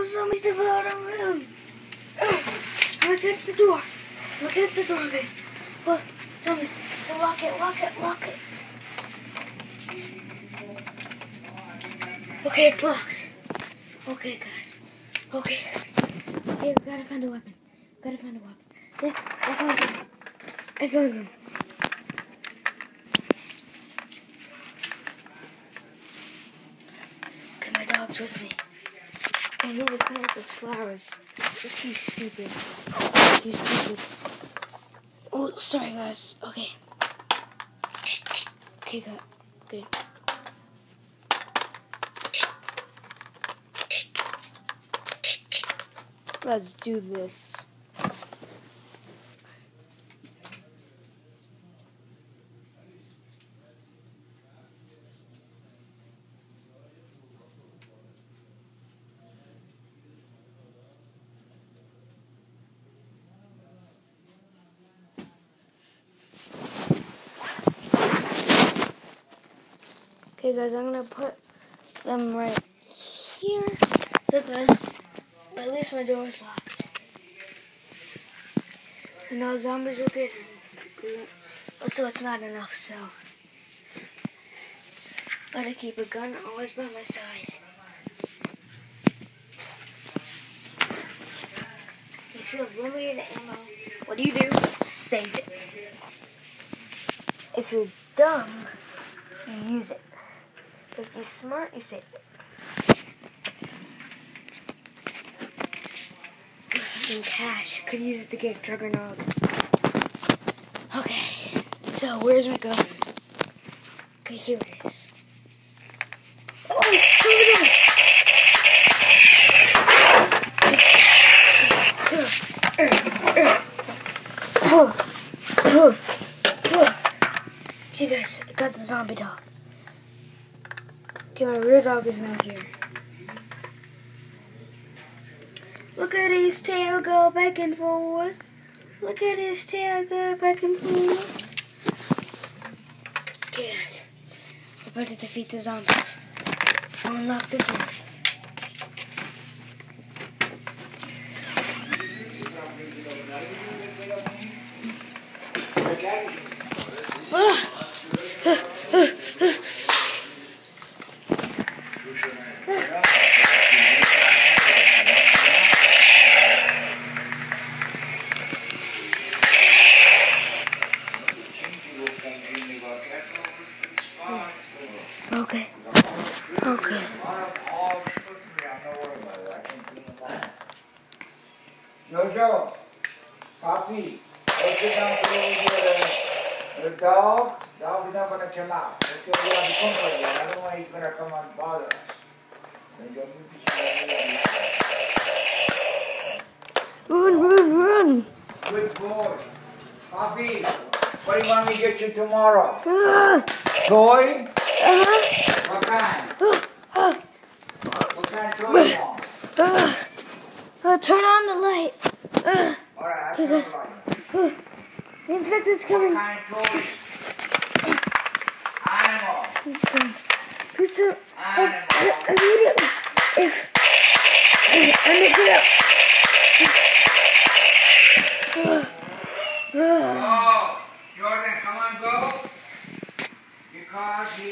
Oh, somebody's the room. I'm against the door. I'm against the door, guys. Look, zombies. So lock it, lock it, lock it. Okay, it's locked. Okay, guys. Okay, guys. Hey, we gotta find a weapon. We gotta find a weapon. Yes, I found one. I found one. Okay, my dog's with me. I to clean up those flowers. Just you stupid. You stupid. Oh, sorry, guys. Okay. Okay, good. Good. Let's do this. Okay, guys, I'm gonna put them right here. So, guys, at least my door is locked. So no zombies will get. Also, it's not enough, so gotta keep a gun always by my side. If you have limited ammo, what do you do? Save it. If you're dumb, you use it. If you're smart, you save it. Some cash. Could use it to get Juggernaut. Okay, so where's my gun? Okay, here it is. Oh, Juggernaut! Okay, guys, got the zombie dog. Okay, my real dog is now here. Look at his tail go back and forth. Look at his tail go back and forth. Okay, guys. We're about to defeat the zombies. Unlock the door. Okay. Jojo, Papi, go sit down play with your, your dog. Dog is not gonna come out. Okay, we have to comfort you. I don't want he's gonna come and bother us. Then go to the kitchen. Run, run, run. Good boy. Papi, what do you want me to get you tomorrow? Ah, Toy? uh-huh. What kind? Ah, What kind of toy you want? Turn on the light. Okay, tell guys. the infected's coming. kind of toy? Animal. He's coming. Sir. I. I, immediately. If. I, make it up. Oh, Jordan, come on, go. Because he